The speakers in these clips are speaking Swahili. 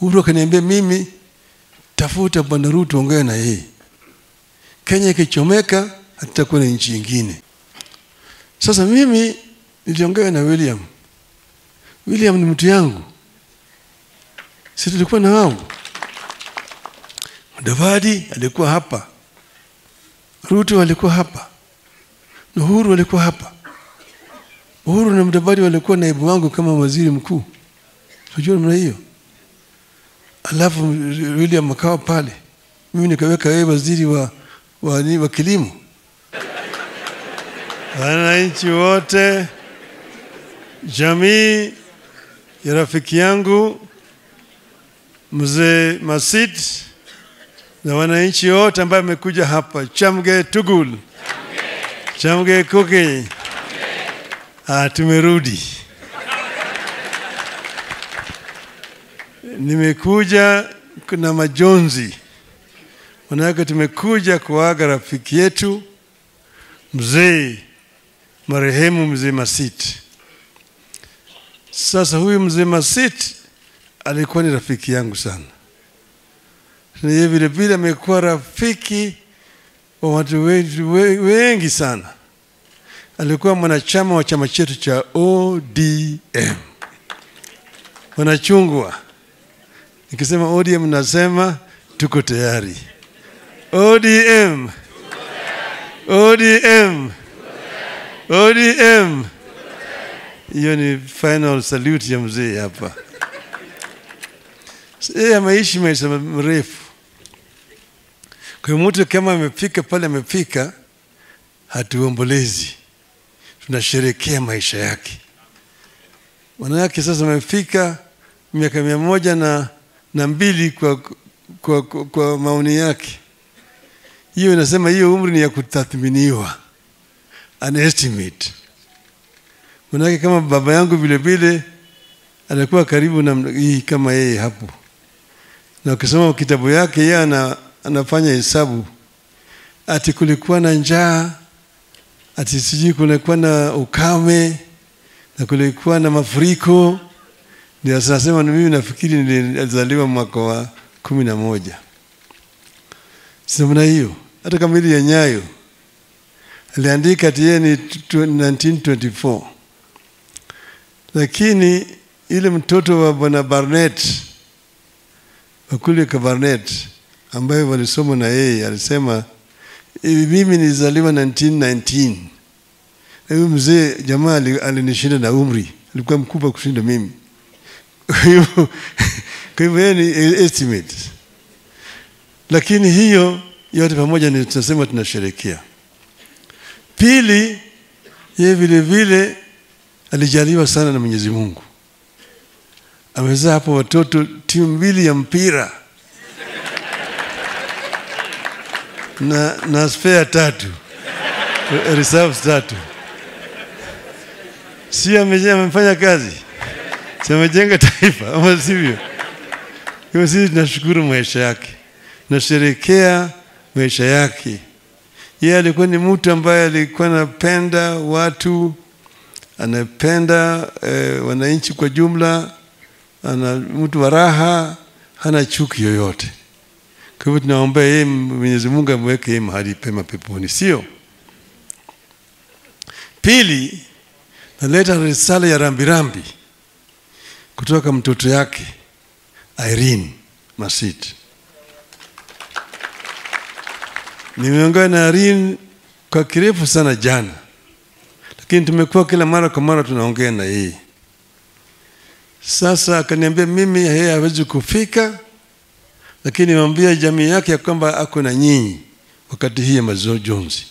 Uhuru akaniambia mimi, tafuta bwana Ruto, ongea na yeye. Kenya ikichomeka, hatutakuwa na nchi nyingine. Sasa mimi niliongea na William. William ni mtu yangu, si tulikuwa na wao. Mudavadi alikuwa hapa, Ruto alikuwa hapa, Uhuru alikuwa hapa. Uhuru na Mudavadi walikuwa naibu wangu kama waziri mkuu, unajua namna hiyo. Alafu William akawa pale, mimi nikaweka yeye waziri wa, wa, wa, kilimo. Wananchi wote, jamii ya rafiki yangu mzee Masit na wananchi wote ambaye wamekuja hapa, Chamge Tugul, Chamge Kuki, ah, tumerudi. Nimekuja na majonzi, manake tumekuja kuaga rafiki yetu mzee marehemu mzee Masit. Sasa huyu mzee Masit alikuwa ni rafiki yangu sana, na yeye vile vile amekuwa rafiki wa watu wengi, wengi sana. Alikuwa mwanachama wa chama chetu cha ODM. Wanachungwa, nikisema ODM nasema tuko tayari. ODM, ODM, ODM. Hiyo ni final salute ya mzee hapa. Yeye ameishi maisha mrefu. Kwa mtu kama amefika pale amefika, hatuombolezi, tunasherekea maisha yake. Manake sasa amefika miaka mia moja na, na mbili kwa, kwa, kwa, kwa maoni yake. Hiyo inasema hiyo umri ni ya kutathminiwa, an estimate. Manake kama baba yangu vile vile alikuwa karibu na hii kama yeye hapo, na ukisoma kitabu yake yeye ana, anafanya hesabu ati kulikuwa na njaa, ati sijui kulikuwa na ukame na kulikuwa na mafuriko. Ndio ni mimi nafikiri nilizaliwa mwaka wa kumi na moja namna hiyo. Hata kama ile ya Nyayo aliandika ati yeye ni 1924 lakini ile mtoto wa bwana Barnett wakule ka Barnett ambaye walisoma na yeye alisema mimi nilizaliwa 1919 na huyu mzee jamaa alinishinda na umri, alikuwa mkubwa kushinda mimi. Kwa hivyo yeye ni estimate, lakini hiyo yote pamoja ni tunasema tunasherekea. Pili, yeye vile vile alijaliwa sana na Mwenyezi Mungu, amezaa hapo watoto timu mbili ya mpira. Na, na spare tatu. Reserves tatu. Si amefanya kazi, si amejenga taifa, ama sivyo? Kwa sisi tunashukuru maisha yake, nasherekea maisha yake. Yeye alikuwa ni mtu ambaye alikuwa anapenda watu, anapenda eh, wananchi kwa jumla, ana mtu wa raha, hana chuki yoyote. Kwa hivyo tunaombea yeye, Mwenyezi Mungu amweke yeye mahali pema peponi, sio? Pili, naleta risala ya rambirambi kutoka mtoto yake Irene Masit. Nimeongea na Irene kwa kirefu sana jana, lakini tumekuwa kila mara kwa mara tunaongea na yeye. Sasa akaniambia mimi yeye hawezi kufika, lakini nimwambia jamii yake ya kwamba ako na nyinyi wakati hii ya majonzi.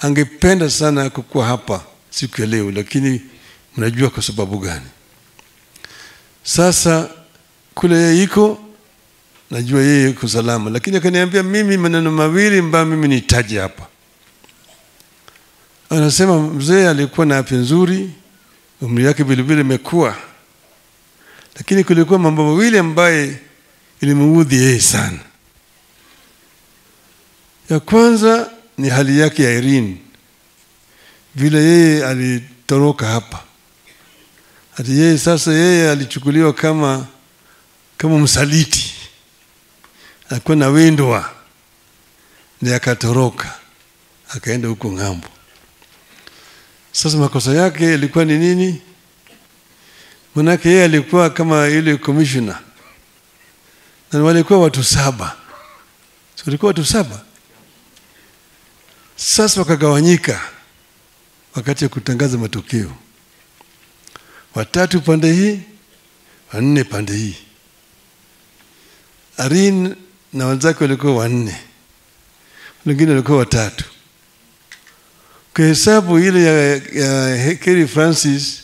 Angependa sana kukuwa hapa siku ya leo, lakini mnajua kwa sababu gani. Sasa kule yeye iko, najua yeye yuko salama, lakini akaniambia mimi maneno mawili ambayo mimi nitaje hapa. Anasema mzee alikuwa na afya nzuri, umri yake vilevile imekuwa, lakini kulikuwa mambo mawili ambaye ilimuudhi yeye sana. Ya kwanza ni hali yake ya Irene, vile yeye alitoroka hapa, ati yeye sasa, yeye alichukuliwa kama kama msaliti, alikuwa na windwa, ndiye akatoroka akaenda huko ng'ambo. Sasa makosa yake ilikuwa ni nini? Manake yeye alikuwa kama ile commissioner na walikuwa watu saba, so walikuwa watu saba. Sasa wakagawanyika wakati wa kutangaza matokeo, watatu pande hii, wanne pande hii. Arin na wenzake walikuwa wanne, wengine walikuwa watatu. Kwa hesabu ile ya, ya Kerry Francis,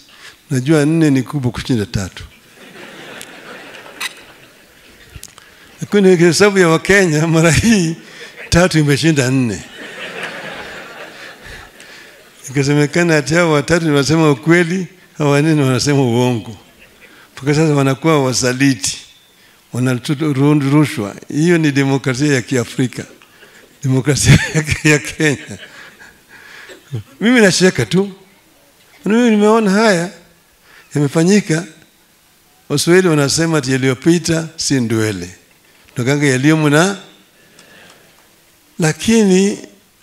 najua nne ni kubwa kushinda tatu. Lakini hesabu ya Wakenya mara hii tatu imeshinda nne. Ikasemekana ati hao watatu ni wanasema ukweli, hao wanne wanasema uongo. Mpaka sasa wanakuwa wasaliti, wanarushwa. Hiyo ni demokrasia ya Kiafrika, demokrasia ya Kenya. Mimi nasheka tu, mimi nimeona haya yamefanyika. Waswahili wanasema ati yaliyopita si ndwele, tokanga yaliyomo na lakini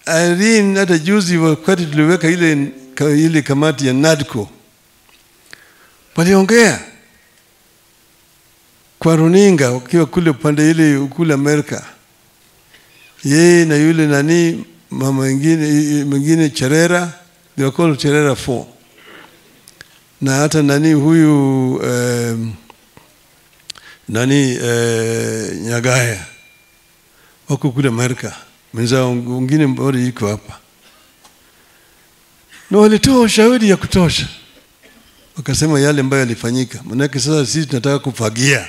Irene, hata juzi wakati tuliweka ile, ile kamati ya NADCO waliongea kwa runinga wakiwa kule upande ile kule Amerika, yeye na yule nani mama mwingine mwingine Cherera, they were called Cherera 4 na hata nani huyu um, nani eh, Nyagaya. Wako kule Amerika, mwenzao wengine mbori iko hapa, na walitoa ushahidi ya kutosha, wakasema yale ambayo yalifanyika. Manake sasa sisi tunataka kufagia.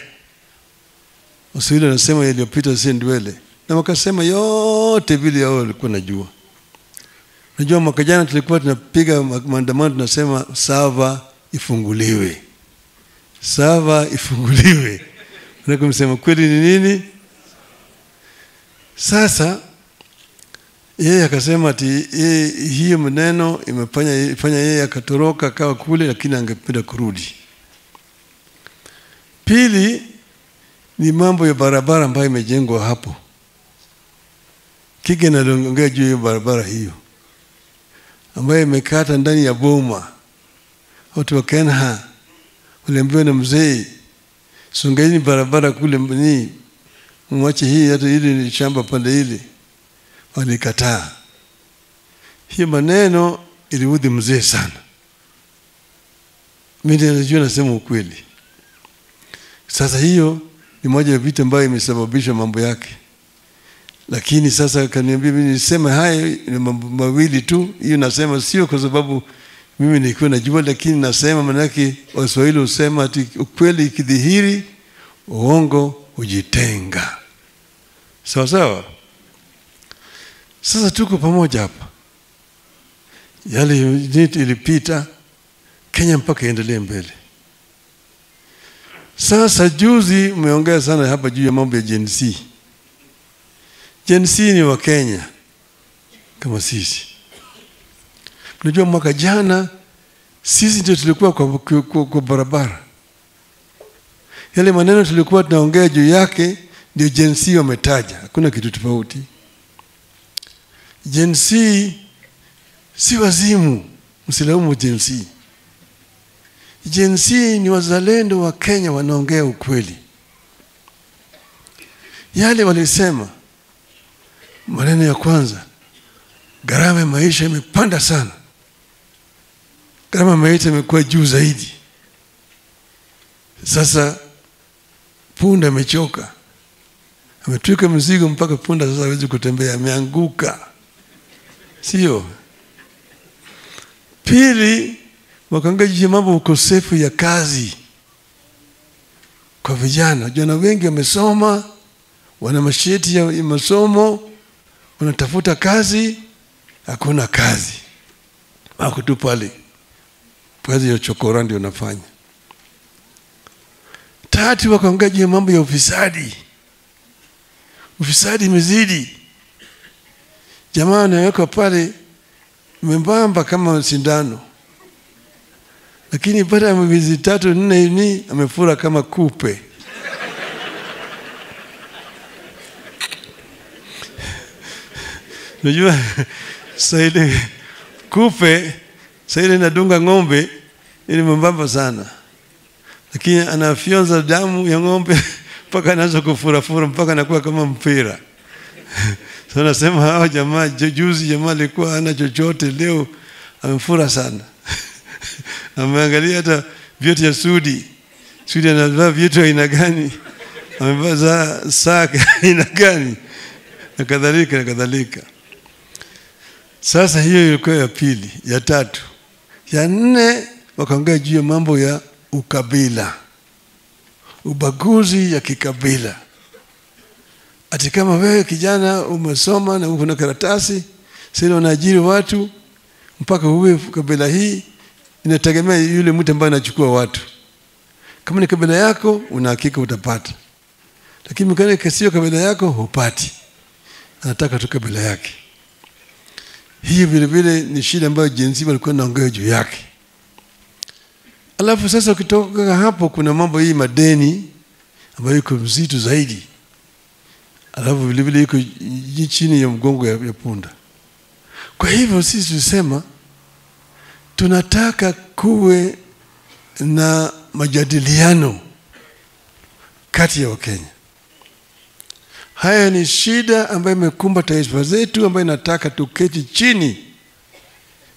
Waswahili wanasema yaliyopita si ndwele, na wakasema yote vile yao walikuwa najua. Najua mwaka jana tulikuwa tunapiga maandamano, tunasema sava ifunguliwe, sava ifunguliwe. Manake msema kweli ni nini? Sasa yeye akasema ati yeye hiyo maneno imefanya ifanya yeye akatoroka akawa kule, lakini angependa kurudi. Pili ni mambo ya barabara ambayo imejengwa hapo. Kige naliongea juu ya barabara hiyo ambayo imekata ndani ya boma. Watu wa Kenha waliambiwa na mzee, songeni barabara kule ni mwache hii, hata hili ni shamba pande hili. Walikataa. Hiyo maneno iliudhi mzee sana. Mimi najua nasema ukweli. Sasa hiyo ni moja ya vitu ambayo imesababisha mambo yake, lakini sasa kaniambia mimi niseme hayo ni mambo mawili tu. Hiyo nasema sio kwa sababu mimi nilikuwa najua, lakini nasema manake Waswahili husema ati ukweli ikidhihiri, uongo hujitenga. Sawa sawa. Sasa tuko pamoja hapa, yale ilipita Kenya mpaka iendelee mbele. Sasa juzi umeongea sana hapa juu ya mambo ya Gen Z. Gen Z ni wa Kenya kama sisi. Unajua mwaka jana sisi ndio tulikuwa kwa, kwa, kwa, kwa barabara. Yale maneno tulikuwa tunaongea juu yake ndio Gen Z wametaja, hakuna kitu tofauti. Z si wazimu, msilaumu. Gen Z ni wazalendo wa Kenya, wanaongea ukweli. Yale walisema, maneno ya kwanza, gharama ya maisha imepanda sana, gharama ya maisha imekuwa juu zaidi. Sasa punda amechoka, ametwika mzigo mpaka punda sasa hawezi kutembea, ameanguka, sio? Pili, wakaangalia mambo ukosefu ya kazi kwa vijana. Vijana wengi wamesoma, wana masheti ya masomo, wanatafuta kazi, hakuna kazi, wako tu pale, kazi ya chokora ndio nafanya. Tatu, wakaangalia mambo ya ufisadi. Ufisadi imezidi, jamaa anawekwa pale membamba kama sindano, lakini baada ya miezi tatu nne hivi amefura kama kupe. Unajua saile kupe saile nadunga ng'ombe ili membamba sana, lakini anafyonza damu ya ng'ombe mpaka anaanza kufurafura mpaka anakuwa kama mpira. so nasema hawa jamaa juzi jamaa alikuwa ana chochote leo amefura sana. Ameangalia hata viatu ya Sudi. Sudi anavaa viatu aina gani? Amevaa saa aina gani? Na kadhalika na kadhalika. Sasa hiyo ilikuwa ya pili ya tatu. Ya nne wakaongea juu ya mambo ya ukabila. Ubaguzi ya kikabila ati kama wewe kijana umesoma na uko na karatasi sasa unaajiri watu mpaka uwe kabila hii inategemea yule mtu ambaye anachukua watu. Kama ni kabila yako una hakika utapata. Lakini kama sio kabila yako hupati. Anataka tu kabila yake. Hii vile vile ni shida ambayo jinsi walikuwa naongea juu yake. Alafu sasa ukitoka hapo kuna mambo hii madeni ambayo iko mzito zaidi alafu vilevile vile iko chini ya mgongo ya, ya punda. Kwa hivyo sisi tulisema tunataka kuwe na majadiliano kati ya wakenya. Haya ni shida ambayo imekumba taifa zetu ambayo inataka tuketi chini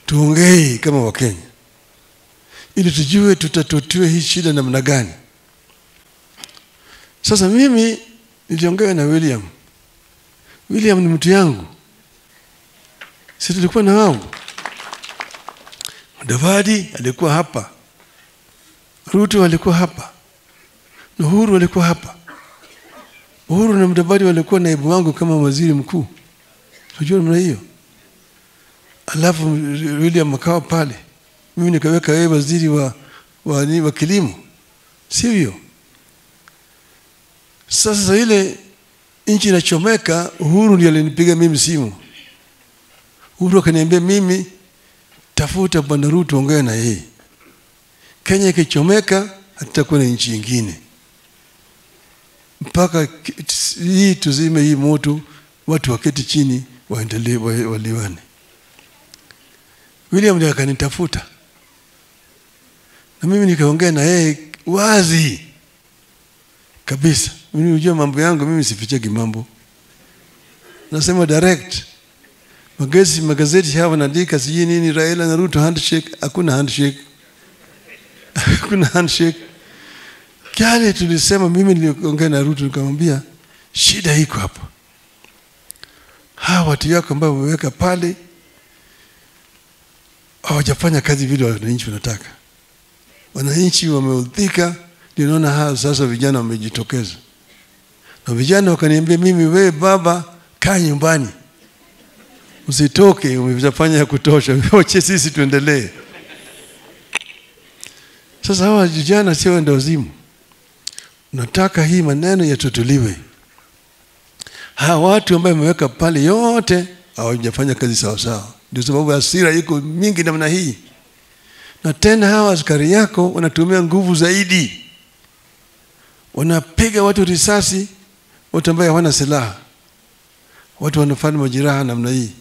tuongee kama wakenya. Ili tujue tutatotiwa hii shida namna gani. Sasa mimi niliongea na william. William ni mtu yangu. Si tulikuwa na wao Mudavadi alikuwa hapa, Ruto alikuwa hapa, Uhuru alikuwa hapa. Uhuru na Mudavadi walikuwa naibu wangu kama waziri mkuu, unajua namna hiyo. Alafu William akawa pale, mimi nikaweka yeye waziri wa, wa, wa, wa kilimo, sivyo? Sasa ile nchi inachomeka, Uhuru ndiye alinipiga mimi simu. Uhuru akaniambia mimi tafuta bwana Ruto, ongea na yeye. Kenya ikichomeka, hatutakuwa na nchi nyingine mpaka hii tuzime hii moto, watu waketi chini waendelee waliwane. William ndiye akanitafuta na mimi nikaongea na yeye wazi kabisa. Mimi unajua mambo yangu, mimi sifichagi mambo, nasema direct magazeti magazeti haya wanaandika sijui nini Raila na Ruto handshake. Hakuna handshake, hakuna handshake. Kale tulisema, mimi niliongea na Ruto nikamwambia shida iko hapa, hawa watu yako ambao wameweka pale hawajafanya kazi vile wananchi wanataka. Wananchi wameudhika, ndio naona sasa vijana wamejitokeza, na vijana wakaniambia mimi, wewe baba, kaa nyumbani usitoke, umefanya ya kutosha, wache sisi tuendelee. Sasa hawa vijana sio wenda wazimu, nataka hii maneno yatutuliwe. Hawa watu ambao wameweka pale yote hawajafanya kazi sawasawa, sawa, ndio sababu hasira iko mingi namna hii. Na tena hawa askari yako wanatumia nguvu zaidi, wanapiga watu risasi, watu ambao hawana silaha, watu wanafanya majeraha namna hii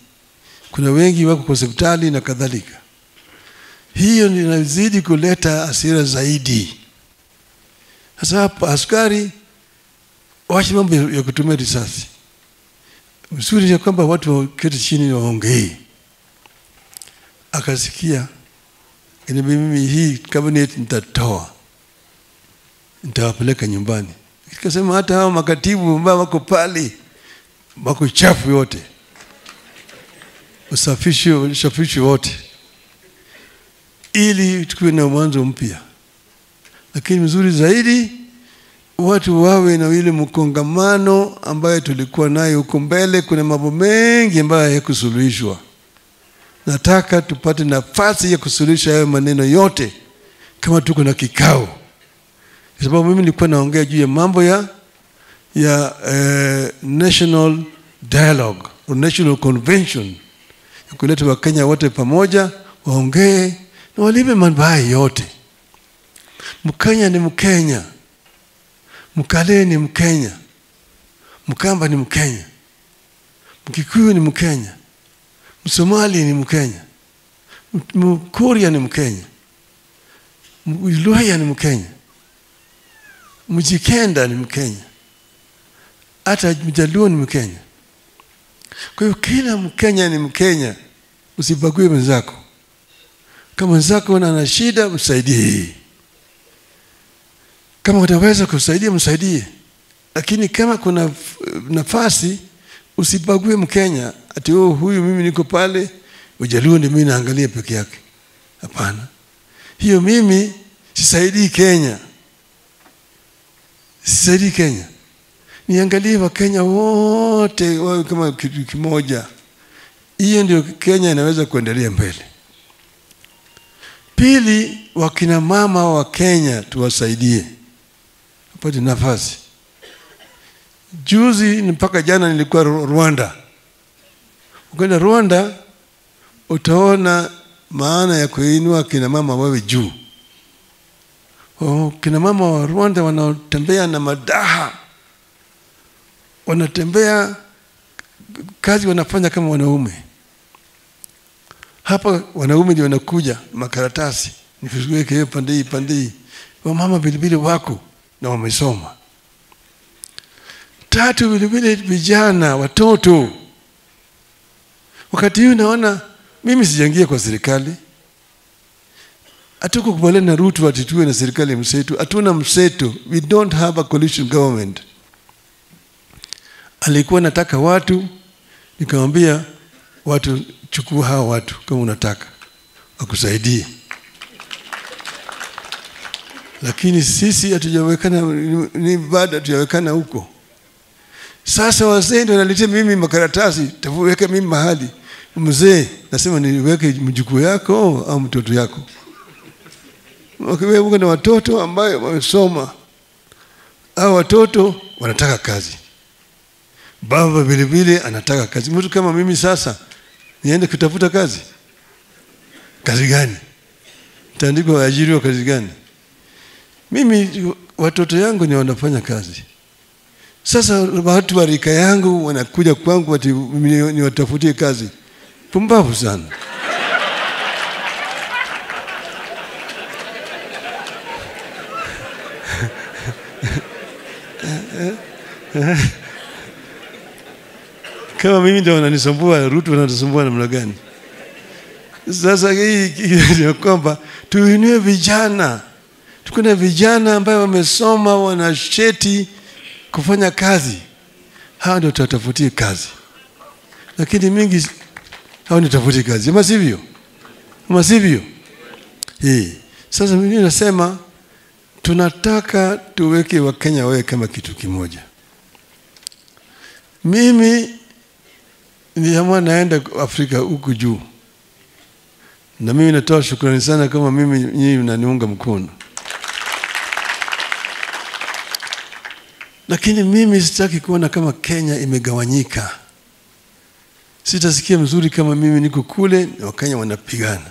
kuna wengi wako kwa hospitali na kadhalika. Hiyo inazidi kuleta asira zaidi. Sasa hapa askari waache mambo ya kutumia risasi. Mzuri ya kwamba watu waketi chini waongee. Akasikia mimi hii cabinet nitatoa, nitawapeleka nyumbani. Ikasema hata hao makatibu ambao wako pale wako chafu yote usafishi usafishi wote ili tukiwe na mwanzo mpya. Lakini mzuri zaidi watu wawe na ile mkongamano ambayo tulikuwa nayo huko mbele. Kuna mambo mengi ambayo hayakusuluhishwa. Nataka tupate nafasi ya kusuluhisha hayo maneno yote kama tuko na kikao, kwa sababu mimi nilikuwa naongea juu ya mambo ya ya eh, national dialogue or national convention kuleta Wakenya wote pamoja waongee na walime mabaya yote. Mkenya ni Mkenya, Mkalee ni Mkenya, Mkamba ni Mkenya, Mkikuyu ni Mkenya, Msomali ni Mkenya, Mkuria ni Mkenya, Mluhya ni Mkenya, Mjikenda ni Mkenya, hata Mjaluo ni Mkenya. Kwa hiyo kila Mkenya ni Mkenya, usibague mwenzako. Kama mwenzako ana shida, msaidie. Kama utaweza kusaidia, msaidie, lakini kama kuna nafasi, usibague Mkenya ati oh, huyu mimi niko pale, Ujaluo ndio mimi naangalia peke yake. Hapana, hiyo mimi sisaidii Kenya, sisaidii Kenya. Niangalie Wakenya wote wawe kama kitu kimoja. Hiyo ndio Kenya inaweza kuendelea mbele. Pili, wakina mama wa Kenya tuwasaidie, wapate nafasi. Juzi mpaka jana nilikuwa Rwanda. Ukienda Rwanda utaona maana ya kuinua kina mama wawe juu. Oh, kina mama wa Rwanda wanaotembea na madaha, wanatembea kazi wanafanya kama wanaume. Hapa wanaume ndio wanakuja makaratasi, nikiweke hiyo pande hii pande hii. Wamama vilevile wako na wamesoma. Tatu, vilevile vijana, watoto. Wakati huu naona mimi sijaingia kwa serikali, hatukukubaliana na Ruto ati na serikali mseto. Hatuna mseto, we don't have a coalition government. Alikuwa nataka watu, nikamwambia watu, chukua hawa watu kama unataka wakusaidie, lakini sisi hatujawekana, ni bado hatujawekana huko. Sasa wazee ndio wanaletea mimi makaratasi, tafuweke mimi mahali mzee, nasema niweke mjukuu yako au mtoto yako. Wakiwa na watoto ambayo wamesoma, au watoto wanataka kazi, baba vile vile anataka kazi. Mtu kama mimi sasa niende kutafuta kazi, kazi gani? Nitaandikwa waajiriwa kazi gani? Mimi watoto yangu ni wanafanya kazi. Sasa watu wa rika yangu wanakuja kwangu ati niwatafutie kazi. Pumbavu sana. Kama mimi ndio wananisumbua, Ruto anatusumbua namna gani? Sasa hii ya kwamba tuinue vijana, tuko na vijana ambayo wamesoma, wana cheti kufanya kazi, hawa ndio tutatafutie kazi, lakini mingi hawa ndio tafutie kazi, ama sivyo? Ama sivyo? Hii sasa mimi nasema tunataka tuweke Wakenya wawe kama kitu kimoja. Mimi niliamua naenda Afrika huku juu, na mimi natoa shukrani sana kama mimi nyinyi mnaniunga mkono. Lakini mimi sitaki kuona kama Kenya imegawanyika. Sitasikia mzuri kama mimi niko kule na Wakenya wanapigana,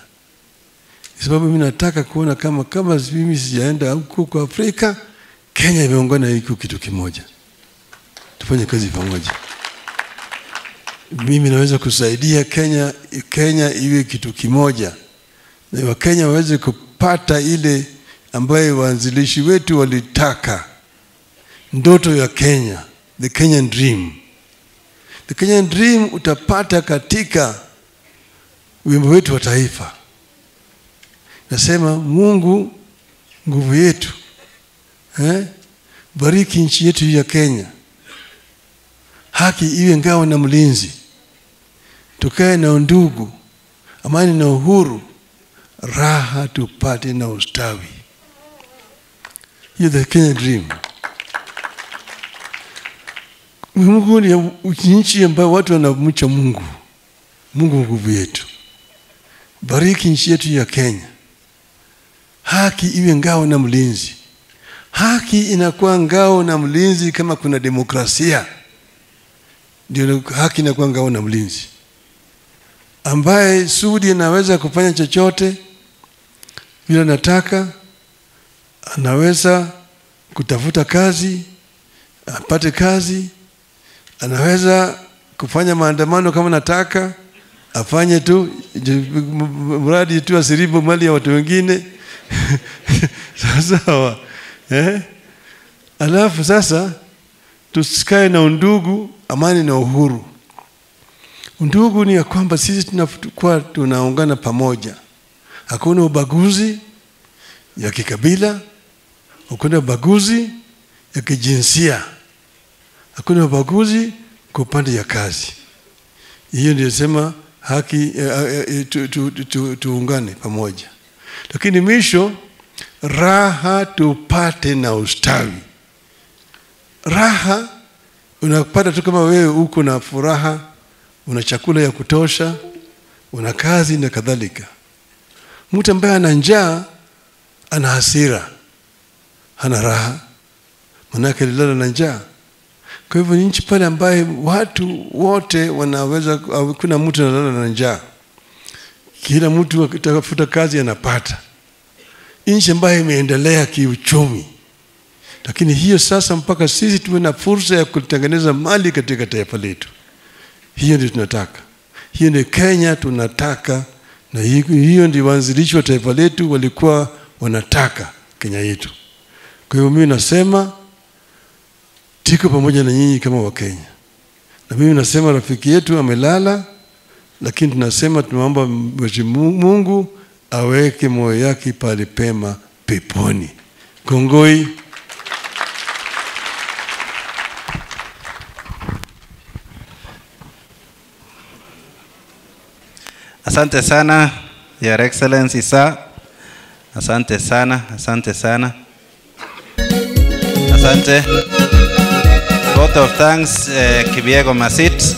kwa sababu mimi nataka kuona kama kama mimi sijaenda huko kwa Afrika, Kenya imeungana iko kitu kimoja, tufanye kazi pamoja. Mimi naweza kusaidia Kenya, Kenya iwe kitu kimoja, na Wakenya waweze kupata ile ambayo waanzilishi wetu walitaka ndoto ya Kenya, the Kenyan dream. The Kenyan dream utapata katika wimbo wetu wa taifa. Nasema Mungu nguvu yetu, eh? Bariki nchi yetu ya Kenya, haki iwe ngao na mlinzi, tukae na undugu, amani na uhuru, raha tupate na ustawi. Hiyo the Kenya dream. Mungu ni nchi ambayo watu wanamcha Mungu. Mungu nguvu yetu. Bariki nchi yetu ya Kenya, haki iwe ngao na mlinzi. Haki inakuwa ngao na mlinzi kama kuna demokrasia, ndio haki inakuwa kwanga na mlinzi, ambaye Sudi anaweza kufanya chochote bila nataka, anaweza kutafuta kazi apate kazi anaweza kufanya maandamano kama nataka, afanye tu mradi tu asiribu mali ya watu wengine sawa sawa eh? alafu sasa tusikae na undugu amani na uhuru. undugu ni ya kwamba sisi tunakuwa tunaungana pamoja hakuna ubaguzi ya kikabila hakuna ubaguzi ya kijinsia hakuna ubaguzi kwa upande ya kazi. Hiyo ndio sema haki eh, eh, tu- tuungane pamoja. Lakini mwisho raha tupate na ustawi raha unapata tu kama wewe uko na furaha una chakula ya kutosha una kazi na kadhalika. Mtu ambaye ana njaa ana hasira hana raha manake alilala na njaa. Kwa hivyo ni nchi pale ambaye watu wote wanaweza kuna mtu analala na njaa. Kila mtu akitafuta kazi anapata. Nchi ambayo imeendelea kiuchumi lakini hiyo sasa mpaka sisi tuwe na fursa ya kutengeneza mali katika taifa letu. Hiyo ndio tunataka. Hiyo ndio kenya tunataka. Na hiyo ndio waanzilishi wa taifa letu walikuwa wanataka kenya yetu. Kwa hiyo mimi nasema tiko pamoja na nyinyi kama wakenya na mimi nasema rafiki yetu amelala lakini tunasema tunaomba Mwenyezi mungu aweke moyo yake pale pema peponi. Kongoi Asante sana Your Excellency sir. Asante sana, asante sana. Asante. Vote of thanks eh, Kibiego Masit.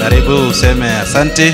Karibu useme asante.